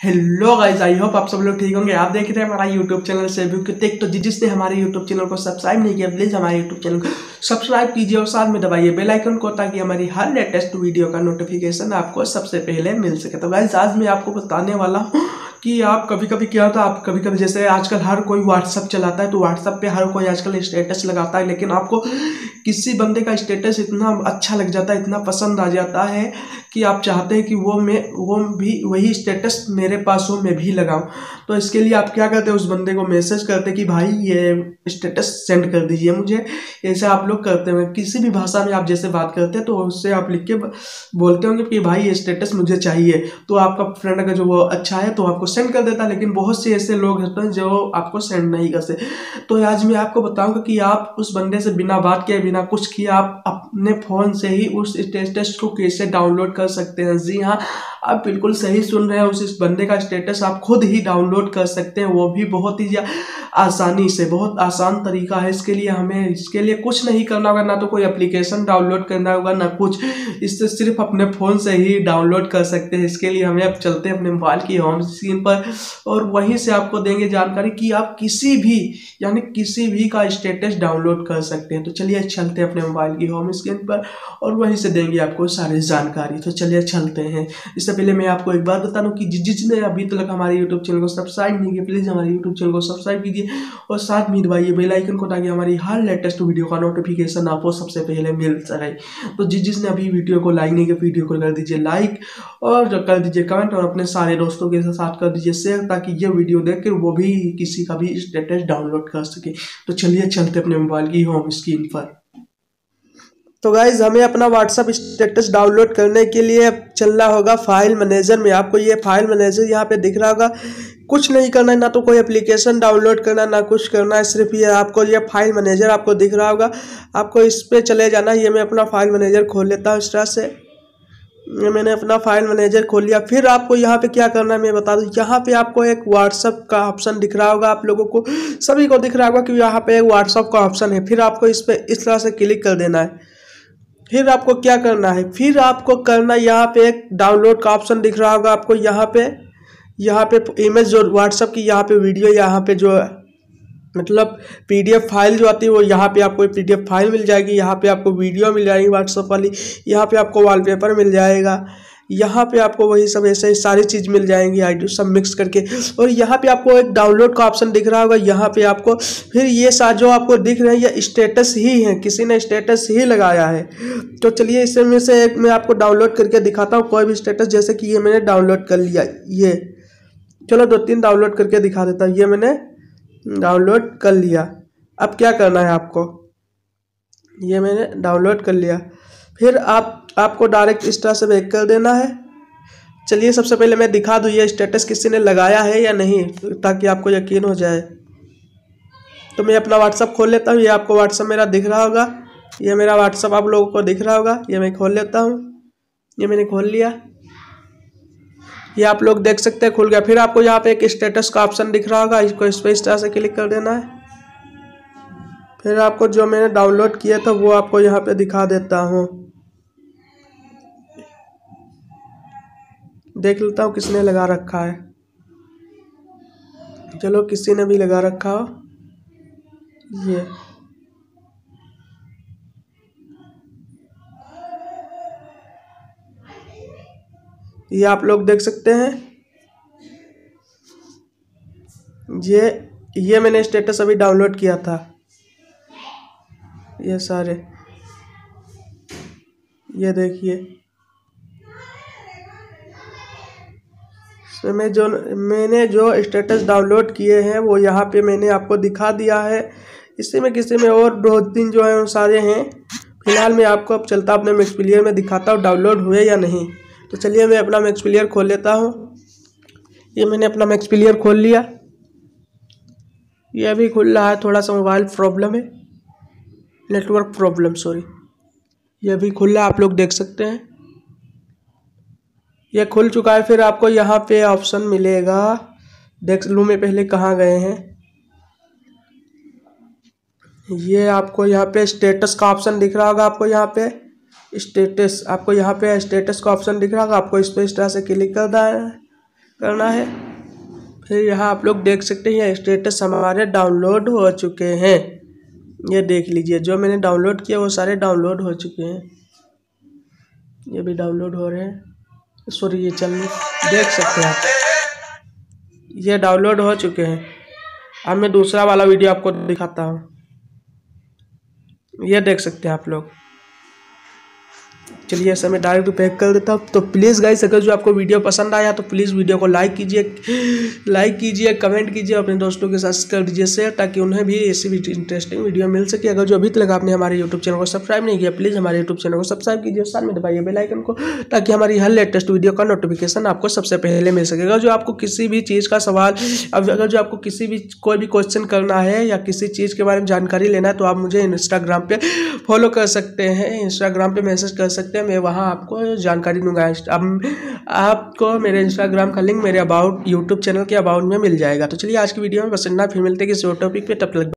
Hello guys I hope आप सब लोग ठीक होंगे। आप देख रहे हैं हमारा यूट्यूब चैनल से व्यू टेक तो जिसने हमारे यूट्यूब चैनल को सब्सक्राइब नहीं किया प्लीज़ हमारे यूट्यूब चैनल को सब्सक्राइब कीजिए और साथ में दबाइए बेल आइकन को ताकि हमारी हर लेटेस्ट वीडियो का नोटिफिकेशन आपको सबसे पहले मिल सके। तो गाइज़ आज मैं आपको बताने वाला हूँ कि आप कभी कभी क्या होता है, आप कभी कभी जैसे आजकल हर कोई व्हाट्सअप चलाता है तो व्हाट्सअप पे हर कोई आजकल स्टेटस लगाता है, लेकिन आपको किसी बंदे का स्टेटस इतना अच्छा लग जाता है, इतना पसंद आ जाता है कि आप चाहते हैं कि वो मैं, वो भी, वही स्टेटस मेरे पास हो, मैं भी लगाऊँ। तो इसके लिए आप क्या करते हैं, उस बंदे को मैसेज करते कि भाई, ये स्टेटस सेंड कर दीजिए मुझे। ऐसे आप लोग करते हैं, किसी भी भाषा में आप जैसे बात करते हैं तो उससे आप लिख के बोलते होंगे कि भाई, ये स्टेटस मुझे चाहिए। तो आपका फ्रेंड अगर जो वो अच्छा है तो आपको सेंड कर देता है लेकिन बहुत से ऐसे लोग होते हैं जो आपको सेंड नहीं करते। तो आज मैं आपको बताऊँगा कि आप उस बंदे से बिना बात किए, बिना कुछ किए, आप अपने फ़ोन से ही उस स्टेटस को कैसे डाउनलोड कर सकते हैं? जी हाँ आप बिल्कुल सही सुन रहे हैं, उस इस बंदे का स्टेटस आप खुद ही डाउनलोड कर सकते हैं। वो भी बहुत ही आसानी से, बहुत आसान तरीका है इसके लिए हमें, इसके लिए कुछ नहीं करना होगा, ना तो कोई एप्लीकेशन डाउनलोड करना होगा, ना कुछ। इससे सिर्फ़ अपने फ़ोन से ही डाउनलोड कर सकते हैं। इसके लिए हमें अब चलते हैं अपने मोबाइल की होम स्क्रीन पर, और वहीं से आपको देंगे जानकारी कि आप किसी भी, यानी किसी भी का स्टेटस डाउनलोड कर सकते हैं। तो चलिए चलते हैं अपने मोबाइल की होम स्क्रीन पर, और वहीं से देंगे आपको सारी जानकारी। तो चलिए चलते हैं। इससे पहले मैं आपको एक बात बता दूँ कि जिसने अभी तक हमारे यूट्यूब चैनल को सब्सक्राइब नहीं किया प्लीज़ हमारे यूट्यूब चैनल को सब्सक्राइब कीजिए, और साथ में दबाइए बेल आइकन को ताकि हमारी हर लेटेस्ट वीडियो का नोटिफिकेशन आपको सबसे पहले मिल सके। तो जिस जिसने अभी वीडियो को लाइक नहीं किया वीडियो को कर दीजिए लाइक और कर दीजिए कमेंट और अपने सारे दोस्तों के साथ कर दीजिए शेयर ताकि ये वीडियो देख कर वो भी किसी का भी स्टेटस डाउनलोड कर सके। तो चलिए चलते अपने मोबाइल की होम स्क्रीन पर। तो गाइज़ हमें अपना व्हाट्सअप स्टेटस डाउनलोड करने के लिए चलना होगा फ़ाइल मैनेजर में। आपको ये फ़ाइल मैनेजर यहाँ पे दिख रहा होगा। कुछ नहीं करना है, ना तो कोई एप्लीकेशन डाउनलोड करना, ना कुछ करना है। सिर्फ़ ये आपको, ये फ़ाइल मैनेजर आपको दिख रहा होगा। आपको इस पर चले जाना, ये मैं अपना फ़ाइल मैनेजर खोल लेता हूँ इस तरह से। मैंने अपना फ़ाइल मैनेजर खोल लिया। फिर आपको यहाँ पे क्या करना है मैं बता दूँ। यहाँ पे आपको एक व्हाट्सअप का ऑप्शन दिख रहा होगा। आप लोगों को, सभी को दिख रहा होगा कि यहाँ पे एक व्हाट्सअप का ऑप्शन है। फिर आपको इस पर इस तरह से क्लिक कर देना है। फिर आपको क्या करना है? फिर आपको करना यहाँ पे एक डाउनलोड का ऑप्शन दिख रहा होगा आपको। यहाँ पे यहाँ पे इमेज जो व्हाट्सअप की यहाँ पे वीडियो यहाँ पे जो मतलब पीडीएफ फ़ाइल जो आती है वो यहाँ पे आपको पीडीएफ फ़ाइल मिल जाएगी, यहाँ पे आपको वीडियो मिल जाएगी व्हाट्सअप वाली, यहाँ पे आपको वॉलपेपर मिल जाएगा, यहाँ पे आपको वही सब ऐसे सारी चीज़ मिल जाएँगी आई सब मिक्स करके। और यहाँ पे आपको एक डाउनलोड का ऑप्शन दिख रहा होगा, यहाँ पे आपको फिर ये साथ जो आपको दिख रहे हैं, ये स्टेटस ही है, किसी ने स्टेटस ही लगाया है। तो चलिए इसमें से एक मैं आपको डाउनलोड करके दिखाता हूँ, कोई भी स्टेटस जैसे कि ये मैंने डाउनलोड कर लिया, ये। चलो दो तीन डाउनलोड करके दिखा देता हूँ, ये मैंने डाउनलोड कर लिया। अब क्या करना है आपको? ये मैंने डाउनलोड कर लिया। फिर आप, आपको डायरेक्ट इस तरह से बैक कर देना है। चलिए सबसे पहले मैं दिखा दूँ ये स्टेटस किसी ने लगाया है या नहीं, ताकि आपको यकीन हो जाए। तो मैं अपना व्हाट्सअप खोल लेता हूँ। ये आपको व्हाट्सअप मेरा दिख रहा होगा। ये मेरा व्हाट्सअप आप लोगों को दिख रहा होगा। ये मैं खोल लेता हूँ। ये मैंने खोल लिया। ये आप लोग देख सकते हैं, खुल गया। फिर आपको यहाँ पे एक स्टेटस का ऑप्शन दिख रहा होगा, इसको इस पर इस तरह से क्लिक कर देना है। फिर आपको जो मैंने डाउनलोड किया था, वो आपको यहाँ पे दिखा देता हूँ। देख लेता हूँ किसने लगा रखा है। चलो, किसी ने भी लगा रखा हो। ये। ये आप लोग देख सकते हैं। ये ये मैंने स्टेटस अभी डाउनलोड किया था। ये सारे। ये देखिए। तो मैं जो, मैंने जो स्टेटस डाउनलोड किए हैं, वो यहाँ पे मैंने आपको दिखा दिया है। इसी में किसी में और दो, तीन जो है, वो सारे हैं। फ़िलहाल मैं आपको अब चलता अपने मैक्स प्लेयर में दिखाता हूँ डाउनलोड हुए या नहीं। तो चलिए मैं अपना मैक्स प्लेयर खोल लेता हूँ। ये मैंने अपना मैक्स प्लेयर खोल लिया। ये अभी खुल रहा है, थोड़ा सा मोबाइल प्रॉब्लम है। Network problem, sorry. ये अभी खुल रहा है, आप लोग देख सकते हैं। ये खुल चुका है, फिर आपको यहाँ पे ऑप्शन मिलेगा। देख, लूँ मैं पहले कहाँ गए हैं? ये आपको यहाँ पे स्टेटस का ऑप्शन दिख रहा होगा आपको यहाँ पे। स्टेटस, आपको यहाँ पे स्टेटस का ऑप्शन दिख रहा होगा, आपको इस पर इस तरह से क्लिक करना है करना है। फिर यहाँ आप लोग देख सकते हैं स्टेटस हमारे डाउनलोड हो चुके हैं। ये देख लीजिए, जो मैंने डाउनलोड किया वो सारे डाउनलोड हो चुके हैं। ये भी डाउनलोड हो रहे हैं। सॉरी, ये चल देख सकते हैं आप। ये डाउनलोड हो चुके हैं। अब मैं दूसरा वाला वीडियो आपको दिखाता हूँ। ये देख सकते हैं आप लोग। चलिए, ऐसा मैं डायरेक्ट पैक कर देता हूँ। तो प्लीज़ गाइस अगर जो आपको वीडियो पसंद आया तो प्लीज़ वीडियो को लाइक कीजिए लाइक कीजिए कमेंट कीजिए, अपने दोस्तों के साथ कर दीजिए शेयर ताकि उन्हें भी ऐसी इंटरेस्टिंग वीडियो मिल सके। अगर जो अभी तक आपने हमारे यूट्यूब चैनल को सब्सक्राइब नहीं किया प्लीज़ हमारे यूट्यूब चैनल को सब्सक्राइब कीजिए साथ में दबाइए बेलाइकन को, ताकि हमारी हर लेटेस्ट वीडियो का नोटिफिकेशन आपको सबसे पहले मिल सकेगा जो आपको किसी भी चीज़ का सवाल अगर जो आपको किसी भी कोई भी क्वेश्चन करना है या किसी चीज़ के बारे में जानकारी लेना है तो आप मुझे इंस्टाग्राम पर फॉलो कर सकते हैं। इंस्टाग्राम पर मैसेज कर सकते हैं, मैं वहाँ आपको जानकारी दूँगा। अब आपको मेरे इंस्टाग्राम का लिंक मेरे अबाउट यूट्यूब चैनल के अबाउट में मिल जाएगा। तो चलिए आज की वीडियो में बस इतना, फिर मिलते हैं किसी और टॉपिक पे, तब तक